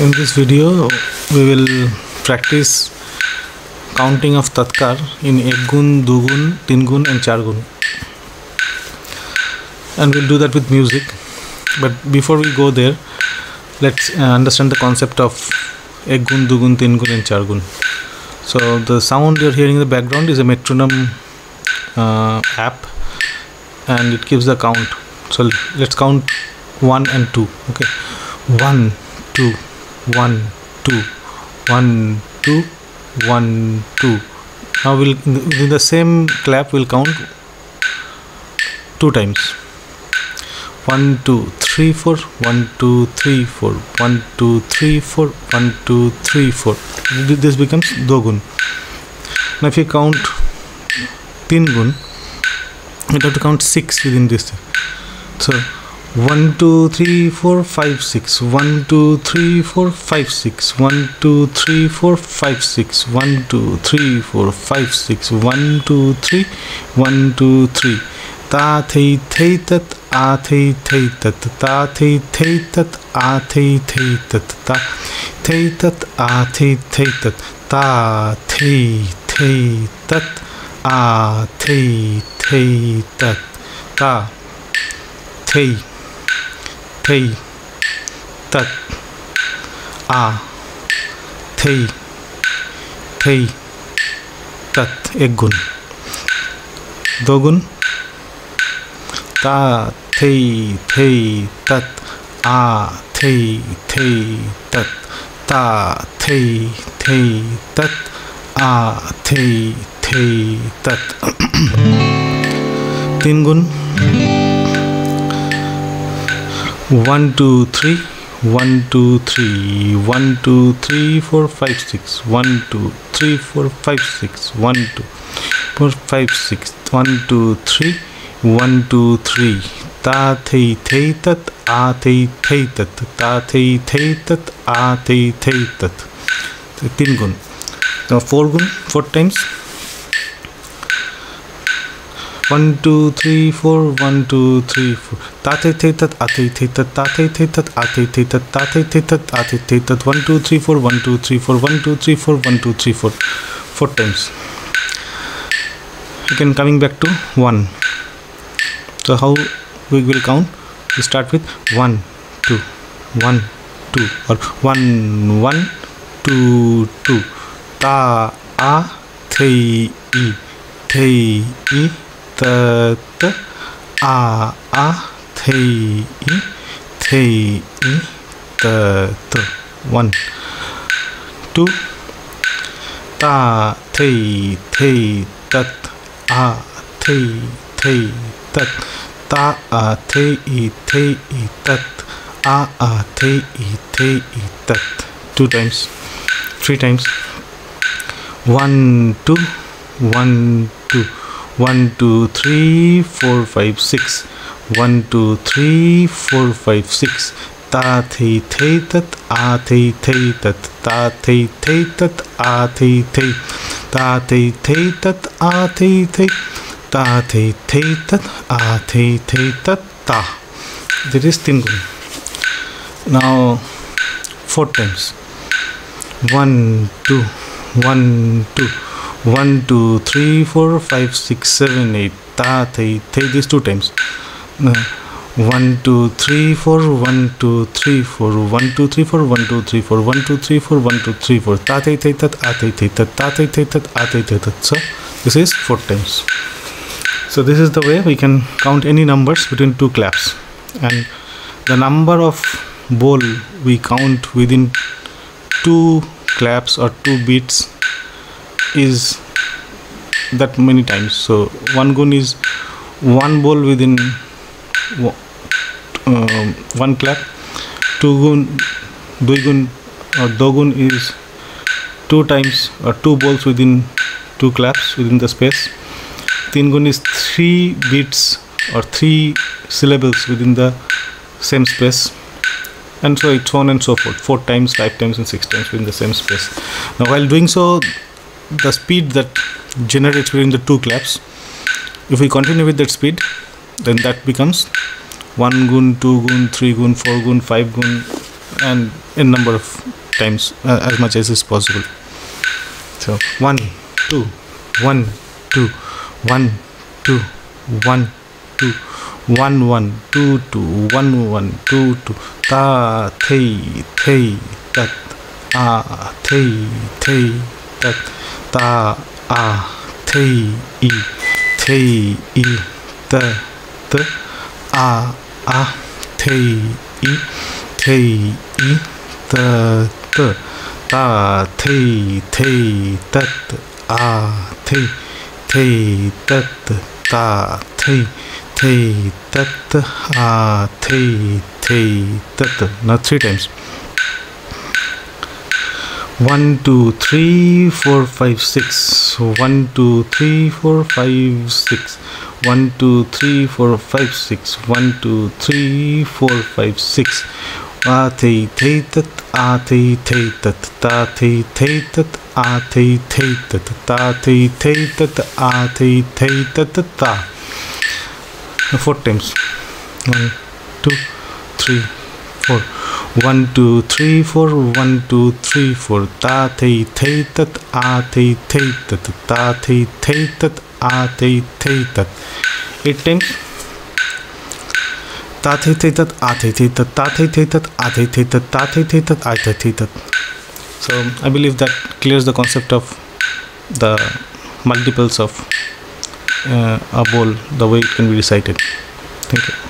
In this video, we will practice counting of tatkar in Ekgun, Dugun, Tingun, and Chargun. And we'll do that with music. But before we go there, let's uh, understand the concept of Ekgun, Dugun, Tingun, and Chargun. So the sound you're hearing in the background is a metronome uh, app, and it gives the count. So let's count one and two. Okay, one, two one two. One two. One two. Now we'll the same clap we'll count two times. One two three four. One two three four. One two three four. One two three four. This becomes dogun. Now if you count tin gun you have to count six within this. So one two three four five six. One two three four five six. One two three four five six. One two three four five six. One two three. One two three. Ta thei thei tat a thei thei tat. Ta thei thei tat a thei thei tat. Ta thei tat a thei thei tat. Ta thei thei tat. A thei thei tat. Ta thei थी तत् आ थी थी तत् एक गुण दो गुण ता थी थी तत् आ थी थी तत् ता थी थी तत् आ थी थी तत् तीन गुण 1 2 3 1 2 3 1 2 3 4 5 6 1 2 3 4 5 6 1 2 4 5 6 1 2 3 1 2 3 ta thei thei tat a thei thei tat ta thei thei tat a thei thei tat 3 gun 4 gun 4 times 1 2 3 4 1 2 3 4 tate tetat ate tetat tate tetat ate tetat tate tetat ate tetat 1 2 3 4 1 2 3 4 1 2 4 times. Again coming back to 1 so how we will count? We start with 1 2 1 2 or 1 1 2 2 ta a 3 e 3 e ta a a thei i thei i ta ta one. Two. Ta thei thei tat. A thei thei tat. Ta a thei i thei i tat. A a thei i thei i tat. Two times. Three times. One two. One two one two three four five six. One two three four five six. Ta thei thei tat a thei thei tat. Ta thei thei tat a thei thei ta thei thei tat a thei thei ta thei thei tat a thei thei tat ta. That is gun now four times. One two. One two one two three four five six seven eight. Ta thei thei these two times. Uh, one two three four one two three four. One two three four one two three four. One two three four one two three four. Ta thei thei tat a thei thei tat ta thei thei tat a thei thei tat so this is four times. So this is the way we can count any numbers between two claps. And the number of bol we count within two claps or two beats is that many times. So one gun is one bol within um, one clap two gun dui gun or dogun is two times or two bols within two claps within the space. Tin gun is three beats or three syllables within the same space. And so it's on and so forth four times five times and six times within the same space. Now while doing so the speed that generates between the two claps. If we continue with that speed then that becomes 1 gun 2 gun 3 gun 4 gun 5 gun and in number of times uh, as much as is possible. So one two one two one two one two one one two two one one two two ta thei thei tat a thei thei tat ta a thei i thei i ta t. A a thei i thei i ta t. Ta thei thei tat a thei thei tat ta thei thei tat a thei thei tat now three times 1 2 3 4 5 6 1 2 3 4 5 6 1 2 3 4 5 6 1 2 3 4 5 6 Ate tatat, ate tatat, tate tatat, ate tatat, tate tatat, ate tatat, ta. Four times. One, two, three, four one two three four one two three four ta thei thei tat a thei thei tat ta thei thei tat a thei thei tat eight times ta thei thei tat a thei thei tat ta thei thei tat a thei thei tat ta thei thei tat a thei thei tat so i believe that clears the concept of the multiples of uh, a bol the way it can be recited thank you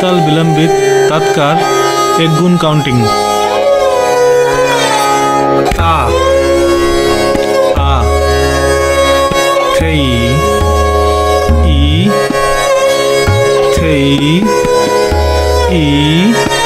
तत्काल विलंबित तत्कार एक गुण counting ता आ थई ई थई ई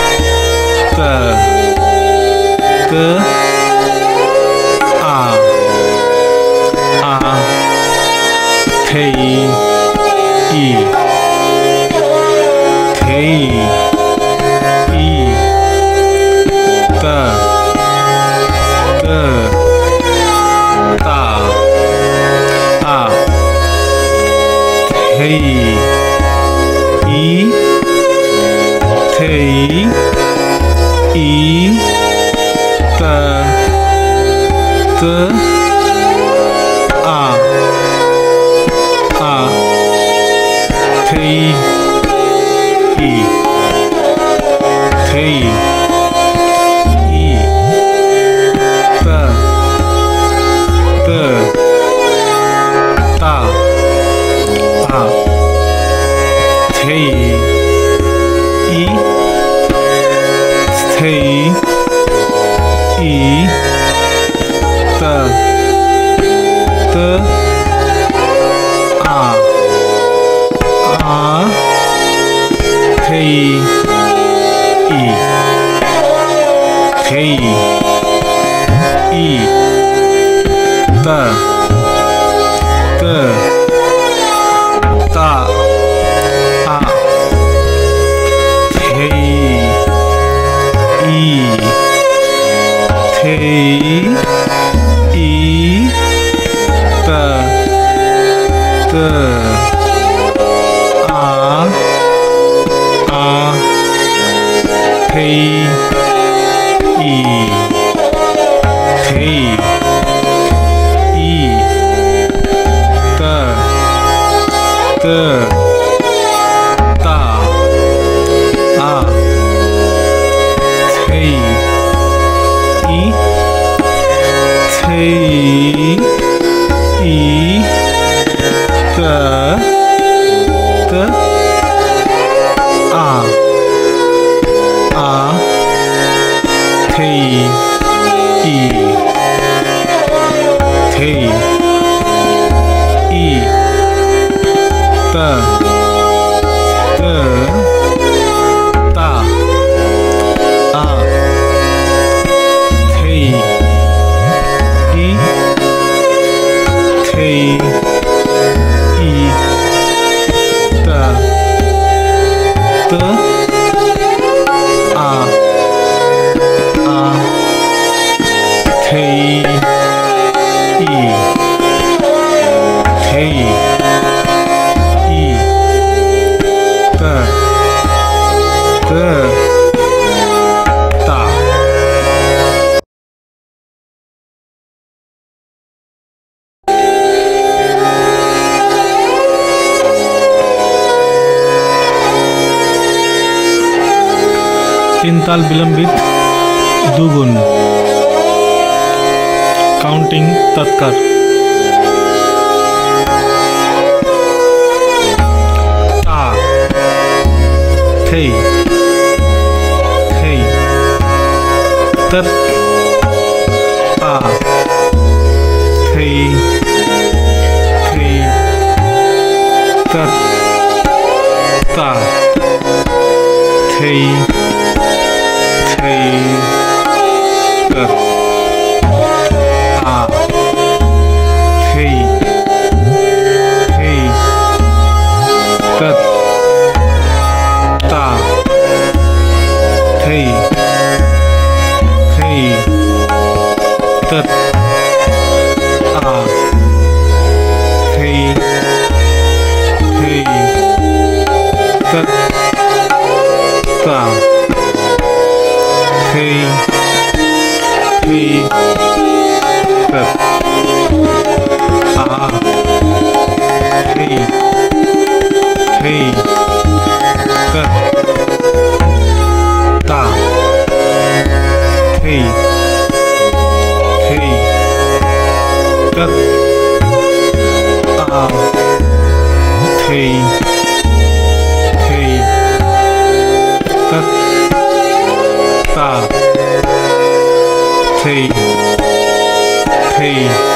tei 嘿 तीन ताल विलंबित दुगुन। काउंटिंग तत्कर ता। Amém. Khi thực, k khi thực, k khi thực, k Hey, P.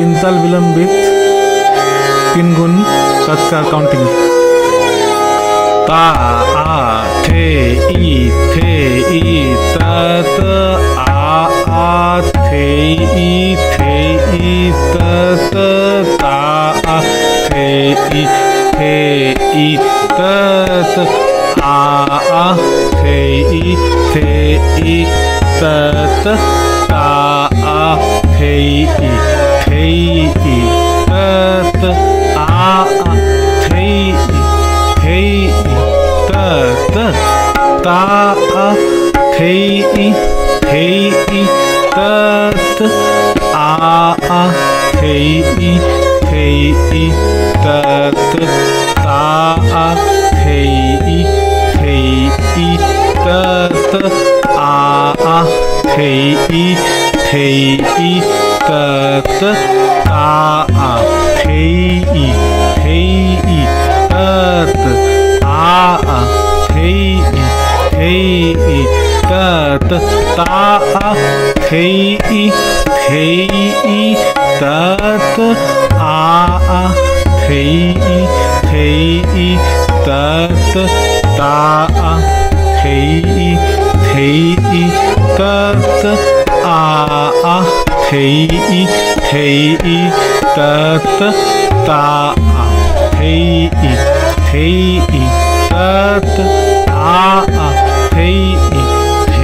तीन ताल विलंबित तीन गुण तत्काल काउंटिंग ता, आ, थे, ई थे, ई तत आ आ, थे, ई थे, ई तत ता आ, थे, ई थे, ई तत आ आ, थे, ई थे, ई तत ता, आ, थे, ई। Ei, a a pei i pei i da da a a pei i pei i da da da a pei i pei i da da a a pei i pei i da da da a pei i pei i da da a a pei i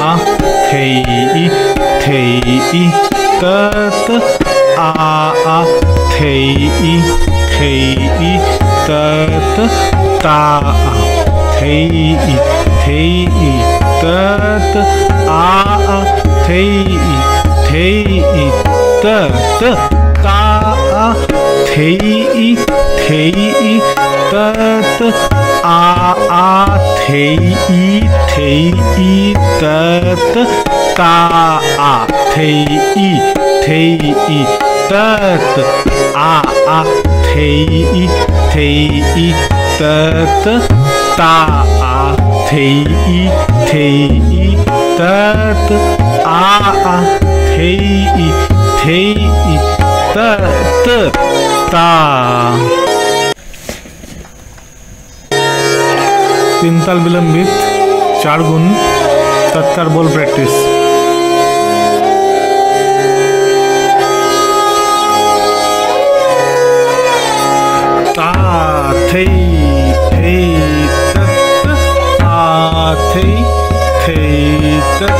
a thầy thầy tớ tớ a a thầy thầy tớ tớ ta a thầy thầy da, tớ a a thầy thầy tớ tớ ta a thầy thầy tớ tớ आ आ थे ई थे ई त त ता आ थे ई थे ई त त आ आ थे ई थे ई त त ता आ थे ई थे ई त त आ आ थे ई थे ई त त ता তাল বিলম্বিত চার গুণ তৎকার বল প্র্যাকটিস। তা থেই থেই তৎ আ থেই থেই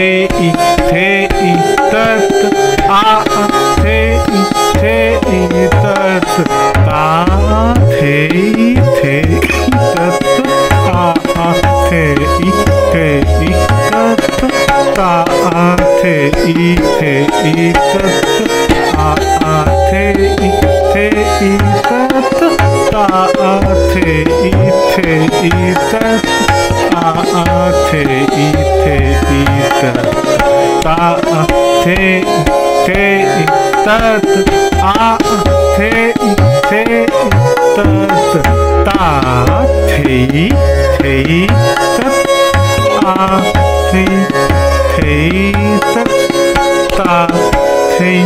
fe thấy tất ta thấy